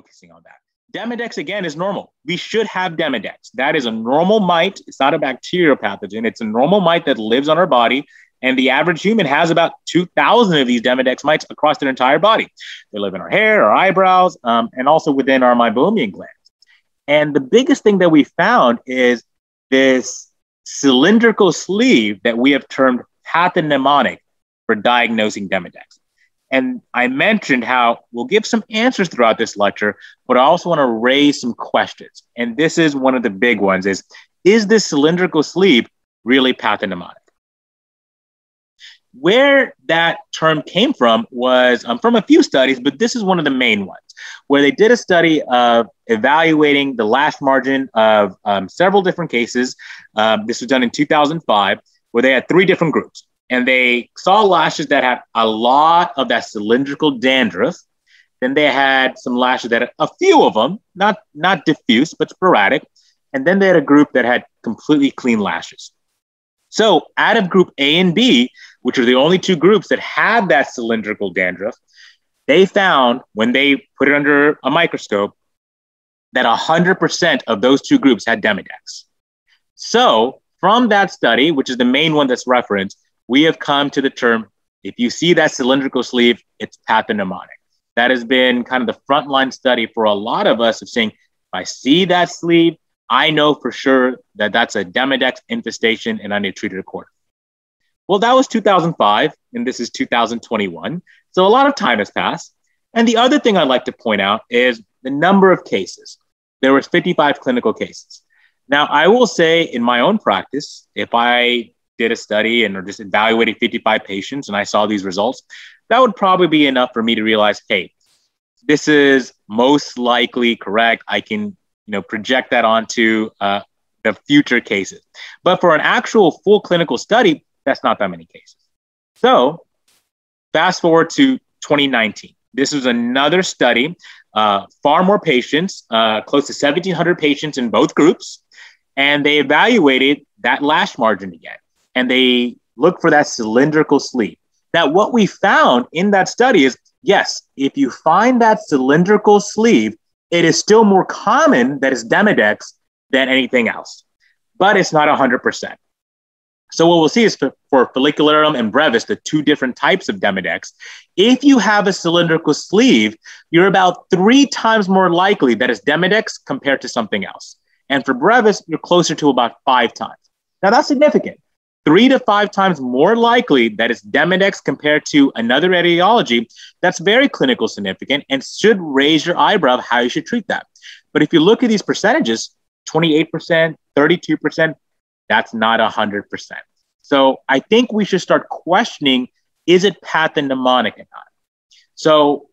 focusing on that. Demodex again is normal. We should have Demodex. That is a normal mite. It's not a bacterial pathogen. It's a normal mite that lives on our body. And the average human has about 2,000 of these Demodex mites across their entire body. They live in our hair, our eyebrows, um, and also within our meibomian glands. And the biggest thing that we found is this cylindrical sleeve that we have termed pathognomonic for diagnosing Demodex. And I mentioned how we'll give some answers throughout this lecture, but I also want to raise some questions. And this is one of the big ones is, is this cylindrical sleeve really pathognomonic? Where that term came from was um, from a few studies, but this is one of the main ones, where they did a study of evaluating the lash margin of um, several different cases. Um, this was done in 2005, where they had three different groups and they saw lashes that had a lot of that cylindrical dandruff. Then they had some lashes that had a few of them, not not diffuse but sporadic, and then they had a group that had completely clean lashes. So out of group A and B, which are the only two groups that had that cylindrical dandruff, they found when they put it under a microscope that 100% of those two groups had Demodex. So from that study, which is the main one that's referenced, we have come to the term if you see that cylindrical sleeve, it's pathognomonic. That has been kind of the frontline study for a lot of us of saying, if I see that sleeve, I know for sure that that's a Demodex infestation and I need to treat it accordingly. Well, that was 2005, and this is 2021. So a lot of time has passed. And the other thing I'd like to point out is the number of cases. There was 55 clinical cases. Now, I will say in my own practice, if I did a study and or just evaluating 55 patients and I saw these results, that would probably be enough for me to realize, hey, this is most likely correct. I can, you know, project that onto uh, the future cases. But for an actual full clinical study, that's not that many cases. So fast forward to 2019. This was another study, uh, far more patients, uh, close to 1,700 patients in both groups, and they evaluated that lash margin again and they look for that cylindrical sleeve. Now, what we found in that study is yes, if you find that cylindrical sleeve, it is still more common that it's Demodex than anything else, but it's not 100%. So what we'll see is for, for folliculorum and brevis, the two different types of Demodex, if you have a cylindrical sleeve, you're about three times more likely that it's Demodex compared to something else. And for brevis, you're closer to about five times. Now that's significant three to five times more likely that it's Demodex compared to another etiology, that's very clinical significant and should raise your eyebrow of how you should treat that. But if you look at these percentages, 28%, 32%, that's not 100%. So I think we should start questioning is it pathognomonic or not? So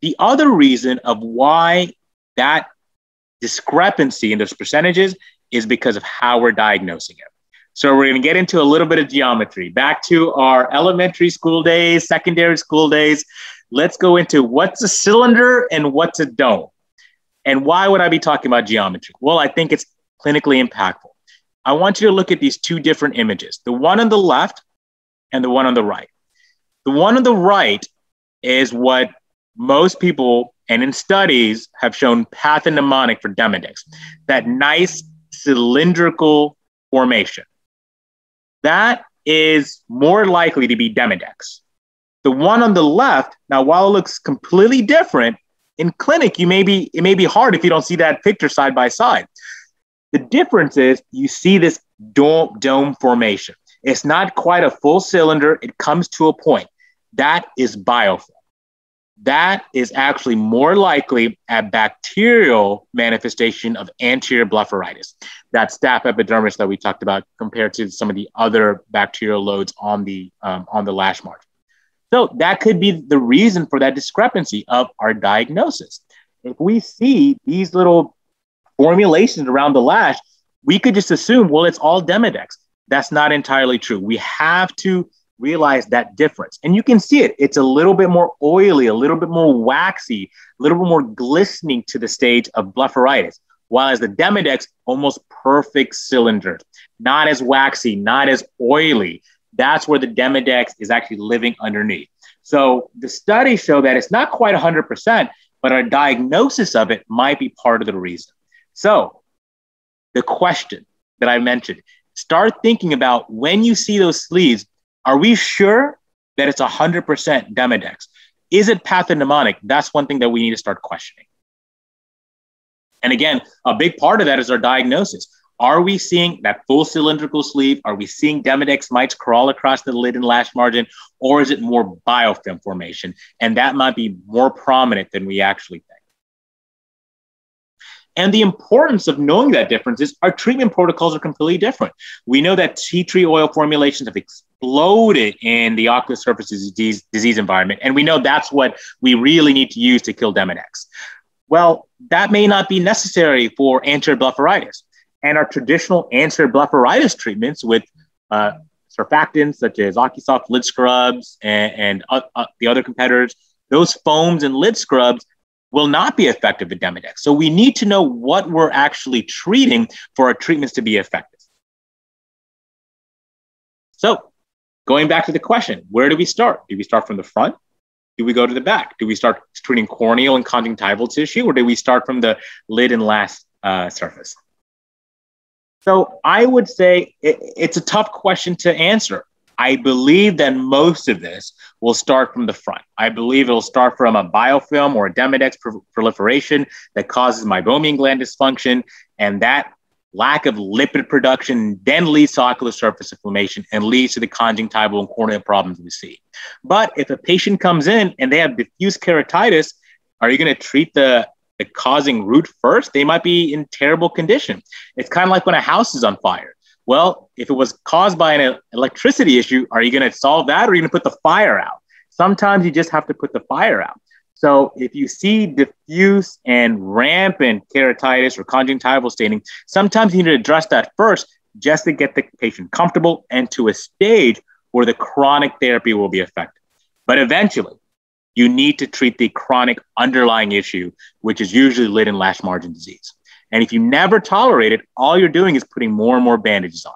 the other reason of why that discrepancy in those percentages is because of how we're diagnosing it. So we're going to get into a little bit of geometry. Back to our elementary school days, secondary school days. Let's go into what's a cylinder and what's a dome. And why would I be talking about geometry? Well, I think it's clinically impactful. I want you to look at these two different images the one on the left and the one on the right. The one on the right is what most people and in studies have shown pathognomonic for Demodex, that nice cylindrical formation that is more likely to be Demodex. The one on the left, now while it looks completely different, in clinic, you may be it may be hard if you don't see that picture side by side. The difference is you see this dome, dome formation. It's not quite a full cylinder, it comes to a point. That is biofilm that is actually more likely a bacterial manifestation of anterior blepharitis, that staph epidermis that we talked about compared to some of the other bacterial loads on the, um, on the lash margin. So that could be the reason for that discrepancy of our diagnosis. If we see these little formulations around the lash, we could just assume, well, it's all Demodex. That's not entirely true. We have to realize that difference. And you can see it. It's a little bit more oily, a little bit more waxy, a little bit more glistening to the stage of blepharitis. While as the Demodex, almost perfect cylinder, not as waxy, not as oily. that's where the Demodex is actually living underneath. So the studies show that it's not quite 100%, but our diagnosis of it might be part of the reason. So the question that I mentioned, start thinking about when you see those sleeves, are we sure that it's 100% Demodex? Is it pathognomonic? That's one thing that we need to start questioning. And again, a big part of that is our diagnosis. Are we seeing that full cylindrical sleeve? Are we seeing Demodex mites crawl across the lid and lash margin? Or is it more biofilm formation? And that might be more prominent than we actually think. And the importance of knowing that difference is our treatment protocols are completely different. We know that tea tree oil formulations have exploded in the ocular surface disease, disease environment. And we know that's what we really need to use to kill Demodex. Well, that may not be necessary for anterior blepharitis. And our traditional anterior blepharitis treatments with uh, surfactants such as OcuSoft lid scrubs and, and uh, uh, the other competitors, those foams and lid scrubs will not be effective at Demodex. So we need to know what we're actually treating for our treatments to be effective. So going back to the question, where do we start? Do we start from the front? Do we go to the back? Do we start treating corneal and conjunctival tissue, or do we start from the lid and lash uh, surface? So I would say it, it's a tough question to answer. I believe that most of this will start from the front. I believe it'll start from a biofilm or a Demodex proliferation that causes meibomian gland dysfunction, and that lack of lipid production then leads to ocular surface inflammation and leads to the conjunctival and corneal problems we see. But if a patient comes in and they have diffuse keratitis, are you going to treat the, the causing root first? They might be in terrible condition. It's kind of like when a house is on fire. Well, if it was caused by an electricity issue, are you going to solve that or are you going to put the fire out? Sometimes you just have to put the fire out. So if you see diffuse and rampant keratitis or conjunctival staining, sometimes you need to address that first just to get the patient comfortable and to a stage where the chronic therapy will be effective. But eventually, you need to treat the chronic underlying issue, which is usually lid and lash margin disease. And if you never tolerate it, all you're doing is putting more and more bandages on.